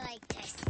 I like this.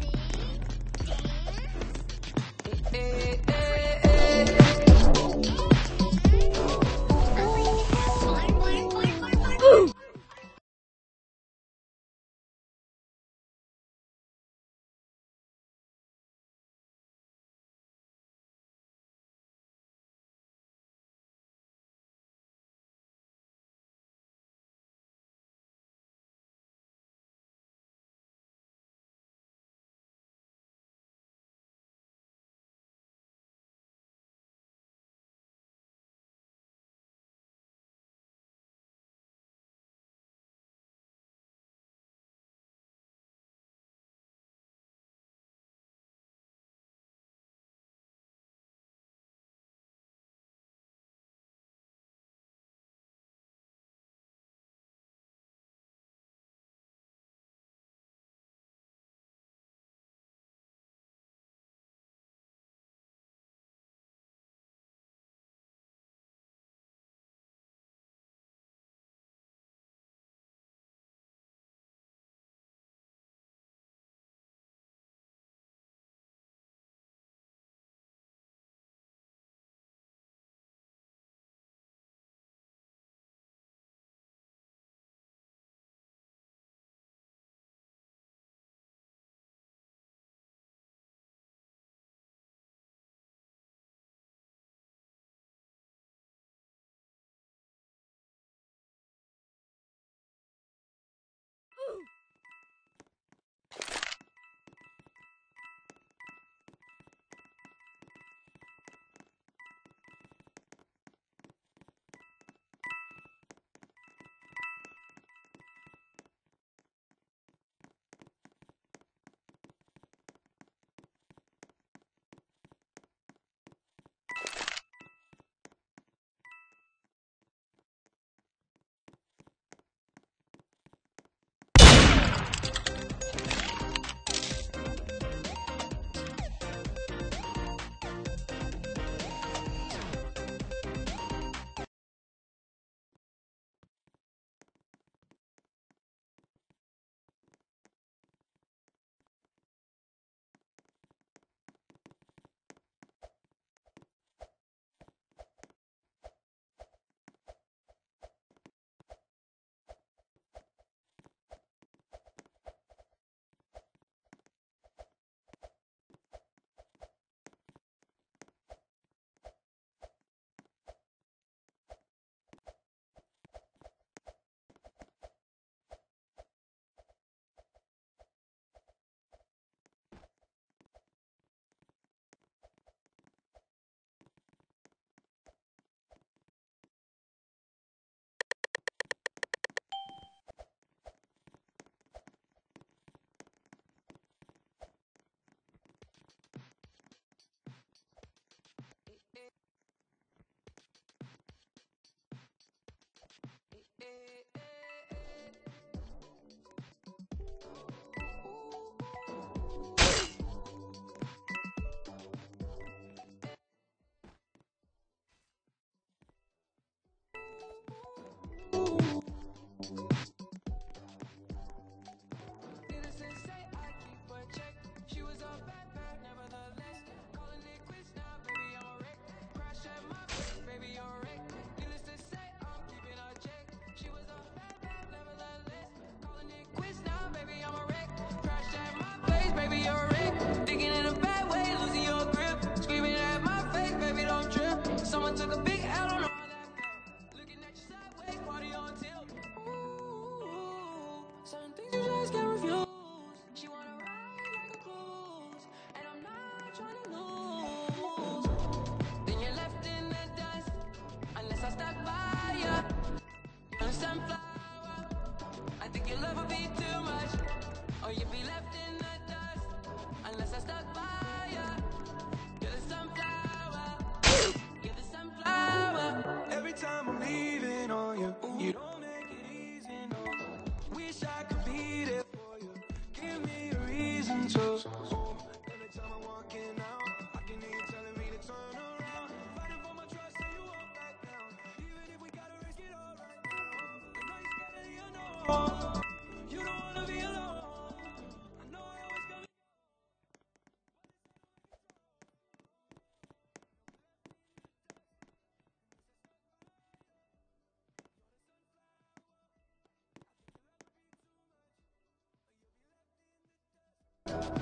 Sunflower.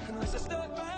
Unless I stuck by